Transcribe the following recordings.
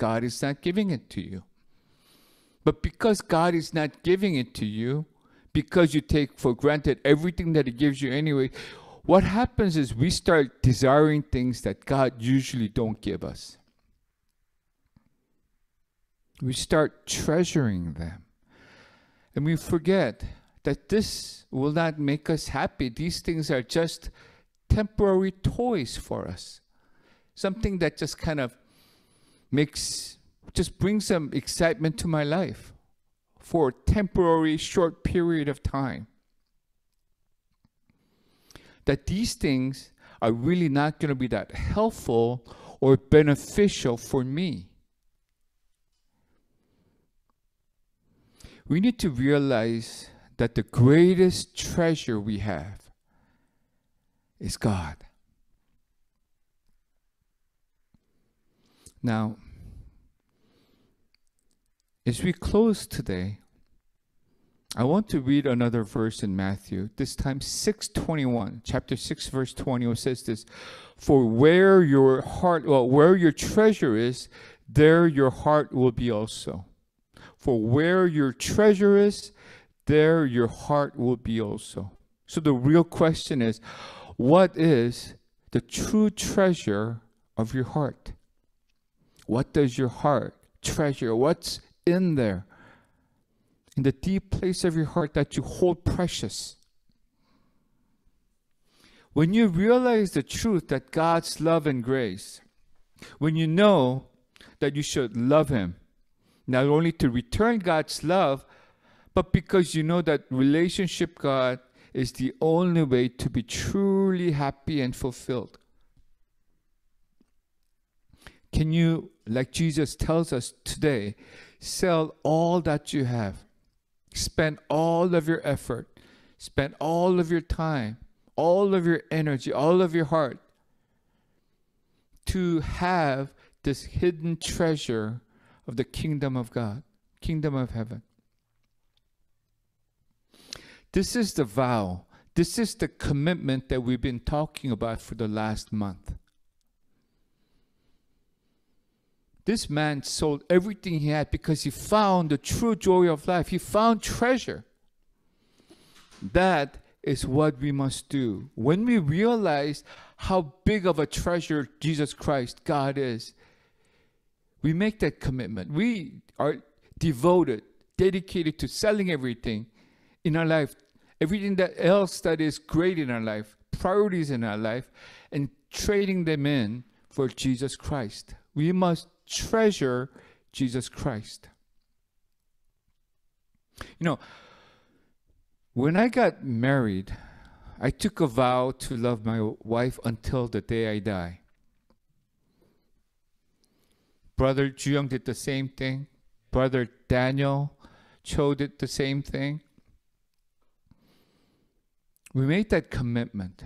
God is not giving it to you. But because God is not giving it to you, because you take for granted everything that He gives you anyway, what happens is we start desiring things that God usually don't give us. We start treasuring them. And we forget that this will not make us happy. These things are just temporary toys for us. Something that just kind of makes, just brings some excitement to my life for a temporary short period of time. That these things are really not going to be that helpful or beneficial for me. We need to realize that the greatest treasure we have is God. Now, as we close today, I want to read another verse in Matthew, this time 621, chapter 6, verse 20, it says this For where your heart, well, where your treasure is, there your heart will be also. For where your treasure is, there your heart will be also. So the real question is, what is the true treasure of your heart? What does your heart treasure? What's in there? In the deep place of your heart that you hold precious. When you realize the truth that God's love and grace, when you know that you should love Him, not only to return God's love, but because you know that relationship God is the only way to be truly happy and fulfilled. Can you, like Jesus tells us today, sell all that you have, spend all of your effort, spend all of your time, all of your energy, all of your heart to have this hidden treasure of the kingdom of God, kingdom of heaven. This is the vow. This is the commitment that we've been talking about for the last month. This man sold everything he had because he found the true joy of life. He found treasure. That is what we must do. When we realize how big of a treasure Jesus Christ, God is, we make that commitment. We are devoted, dedicated to selling everything in our life, everything that else that is great in our life, priorities in our life, and trading them in for Jesus Christ. We must treasure Jesus Christ. You know, when I got married, I took a vow to love my wife until the day I die. Brother Juyong did the same thing. Brother Daniel Cho did the same thing. We made that commitment.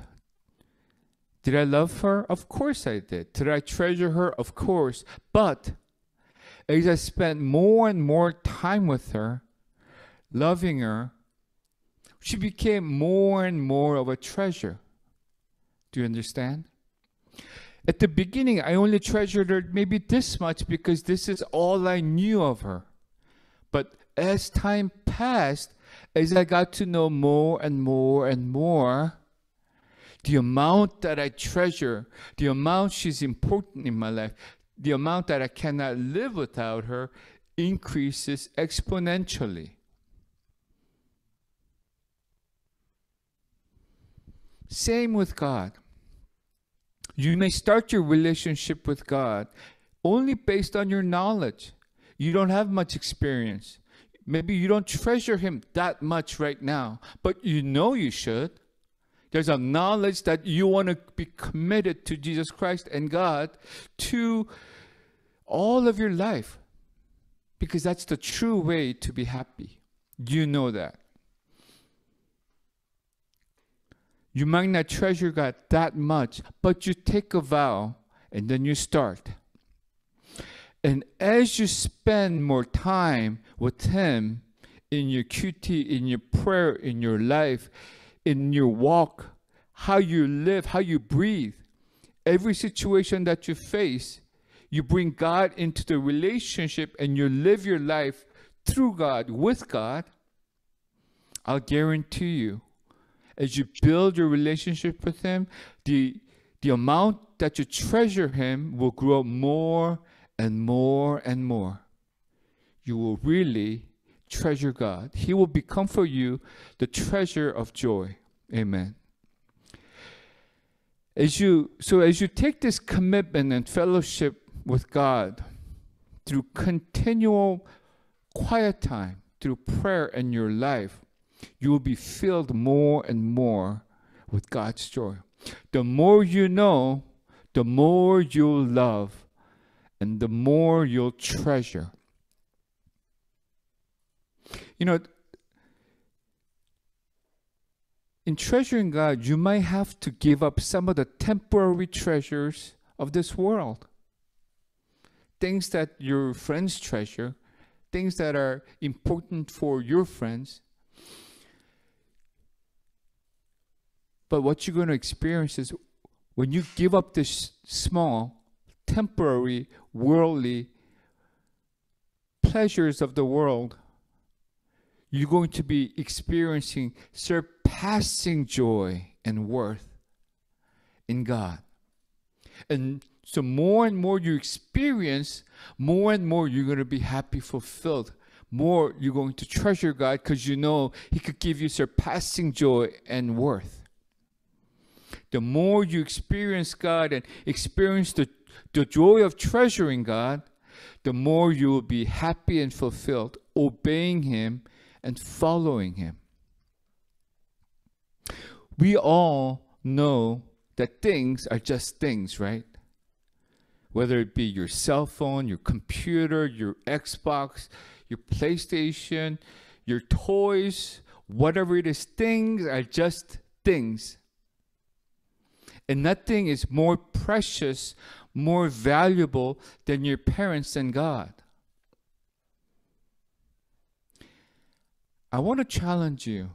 Did I love her? Of course I did. Did I treasure her? Of course. But as I spent more and more time with her, loving her, she became more and more of a treasure. Do you understand? At the beginning, I only treasured her maybe this much because this is all I knew of her. But as time passed, as I got to know more and more and more, the amount that I treasure, the amount she's important in my life, the amount that I cannot live without her increases exponentially. Same with God. You may start your relationship with God only based on your knowledge. You don't have much experience. Maybe you don't treasure Him that much right now, but you know you should. There's a knowledge that you want to be committed to Jesus Christ and God to all of your life because that's the true way to be happy. You know that. You might not treasure God that much, but you take a vow and then you start. And as you spend more time with Him in your QT, in your prayer, in your life, in your walk, how you live, how you breathe, every situation that you face, you bring God into the relationship and you live your life through God, with God, I'll guarantee you, as you build your relationship with Him, the, the amount that you treasure Him will grow more and more and more. You will really treasure God. He will become for you the treasure of joy. Amen. As you so as you take this commitment and fellowship with God through continual quiet time, through prayer in your life, you will be filled more and more with God's joy. The more you know, the more you'll love, and the more you'll treasure. You know, in treasuring God, you might have to give up some of the temporary treasures of this world. Things that your friends treasure, things that are important for your friends. But what you're going to experience is when you give up this small, temporary, worldly pleasures of the world, you're going to be experiencing surpassing joy and worth in God. And so, more and more you experience, more and more you're going to be happy, fulfilled. More you're going to treasure God because you know He could give you surpassing joy and worth. The more you experience God and experience the, the joy of treasuring God, the more you will be happy and fulfilled, obeying Him and following Him. We all know that things are just things, right? Whether it be your cell phone, your computer, your Xbox, your PlayStation, your toys, whatever it is, things are just things. And nothing is more precious, more valuable than your parents and God. I want to challenge you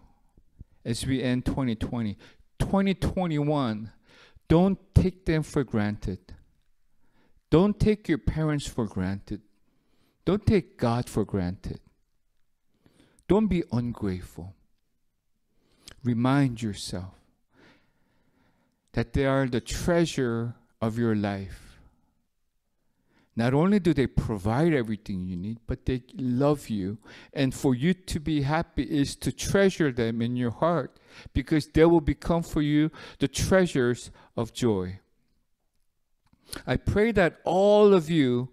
as we end 2020. 2021, don't take them for granted. Don't take your parents for granted. Don't take God for granted. Don't be ungrateful. Remind yourself that they are the treasure of your life not only do they provide everything you need, but they love you. And for you to be happy is to treasure them in your heart because they will become for you the treasures of joy. I pray that all of you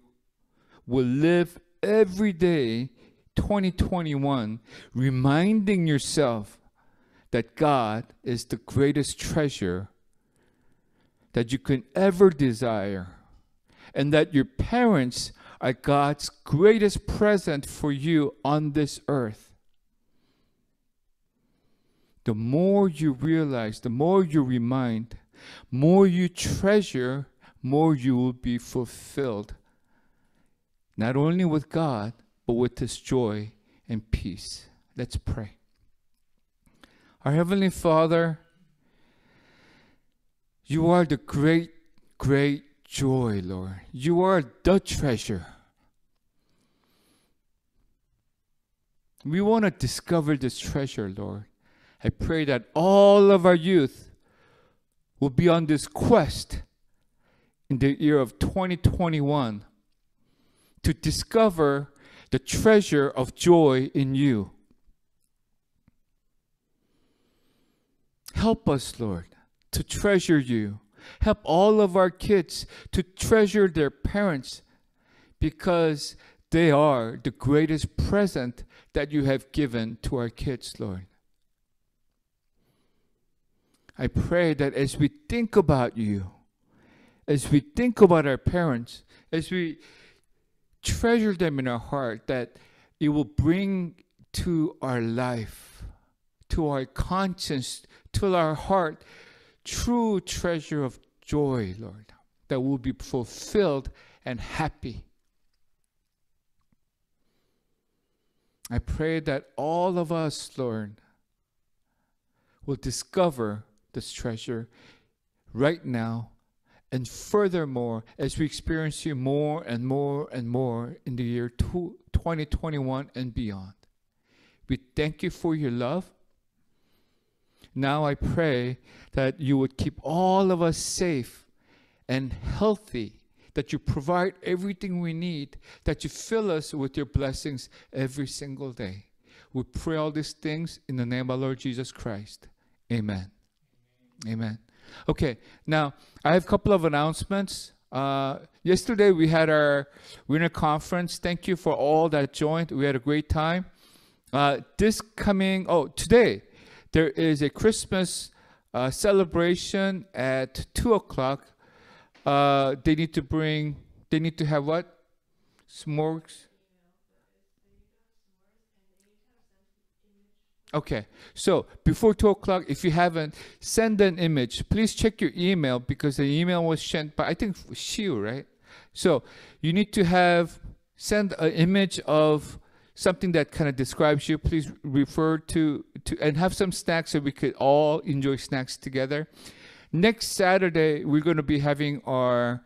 will live every day 2021 reminding yourself that God is the greatest treasure that you can ever desire and that your parents are God's greatest present for you on this earth. The more you realize, the more you remind, more you treasure, more you will be fulfilled. Not only with God, but with His joy and peace. Let's pray. Our Heavenly Father, you are the great, great joy, Lord. You are the treasure. We want to discover this treasure, Lord. I pray that all of our youth will be on this quest in the year of 2021 to discover the treasure of joy in you. Help us, Lord, to treasure you Help all of our kids to treasure their parents because they are the greatest present that you have given to our kids, Lord. I pray that as we think about you, as we think about our parents, as we treasure them in our heart, that it will bring to our life, to our conscience, to our heart, true treasure of joy, Lord, that we'll be fulfilled and happy. I pray that all of us, Lord, will discover this treasure right now And furthermore, as we experience you more and more and more in the year two- 2021 and beyond, we thank you for your love. Now I pray that you would keep all of us safe and healthy, that you provide everything we need, that you fill us with your blessings every single day. We pray all these things in the name of Lord Jesus Christ. Amen. Amen. Okay, now I have a couple of announcements. Uh, yesterday we had our winter conference. Thank you for all that joined. We had a great time. Uh, this coming, oh, today there is a Christmas uh, celebration at two o'clock. Uh, they need to bring. They need to have what? S'mores. Okay, so before two o'clock, if you haven't, send an image. Please check your email because the email was sent by I think Shiu, right? So you need to have send an image of something that kind of describes you. Please refer to to and have some snacks so we could all enjoy snacks together. Next Saturday, we're going to be having our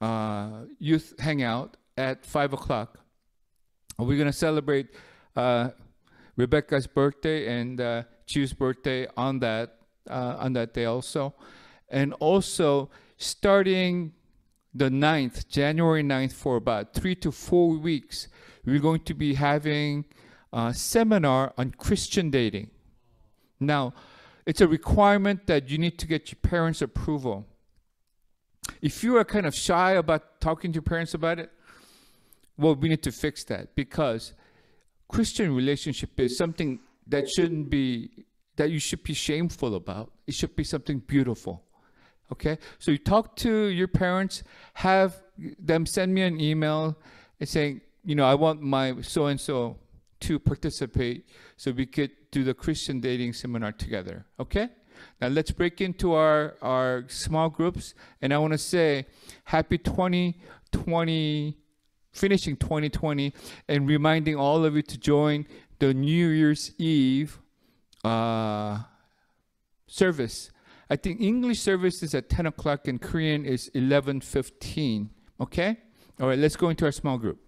uh, youth hangout at five o'clock. We're going to celebrate. Uh, Rebecca's birthday and uh, birthday on that uh, on that day also, and also starting the 9th, January 9th, for about three to four weeks, we're going to be having a seminar on Christian dating. Now, it's a requirement that you need to get your parents' approval. If you are kind of shy about talking to your parents about it, well, we need to fix that because Christian relationship is something that shouldn't be that you should be shameful about. It should be something beautiful. Okay? So you talk to your parents, have them send me an email and saying, you know, I want my so and so to participate so we could do the Christian dating seminar together. Okay? Now let's break into our, our small groups. And I want to say happy 2020 finishing 2020 and reminding all of you to join the New Year's Eve uh, service. I think English service is at 10 o'clock and Korean is 11:15. Okay. All right. Let's go into our small group.